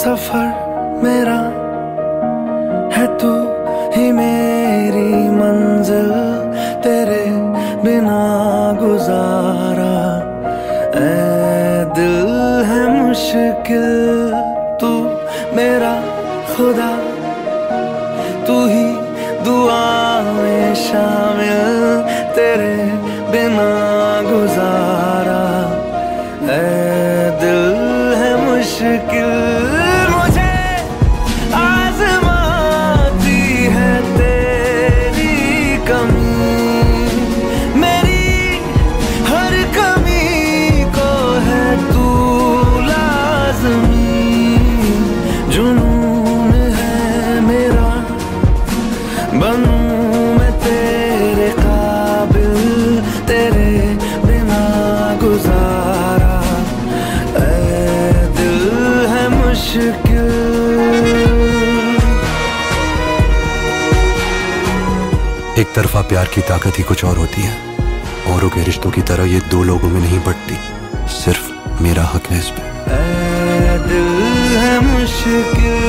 सफ़र मेरा है तू ही मेरी मंजिल, तेरे बिना गुजारा। ए दिल है मुश्किल, तू मेरा खुदा। तू ही दुआ में शामिल, तेरे बिना गुजारा। ए दिल है मुश्किल कमी, मेरी हर कमी को है तू लाजमी। जुनून है मेरा, बनूं तेरे काबिल, तेरे बिना गुजारा। दिल है मुश्किल। एक तरफा प्यार की ताकत ही कुछ और होती है। औरों के रिश्तों की तरह ये दो लोगों में नहीं बढ़ती सिर्फ़ मेरा हक है इस पे। दिल है मुश्किल।